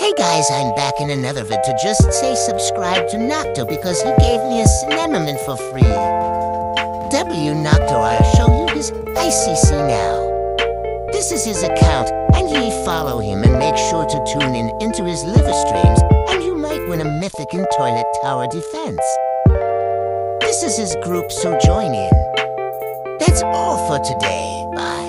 Hey guys, I'm back in another vid to just say subscribe to Nocto because he gave me a cinnamon for free. W Nocto, I'll show you his ICC now. This is his account, and ye follow him and make sure to tune in into his liver streams, and you might win a mythic in Toilet Tower Defense. This is his group, so join in. That's all for today. Bye.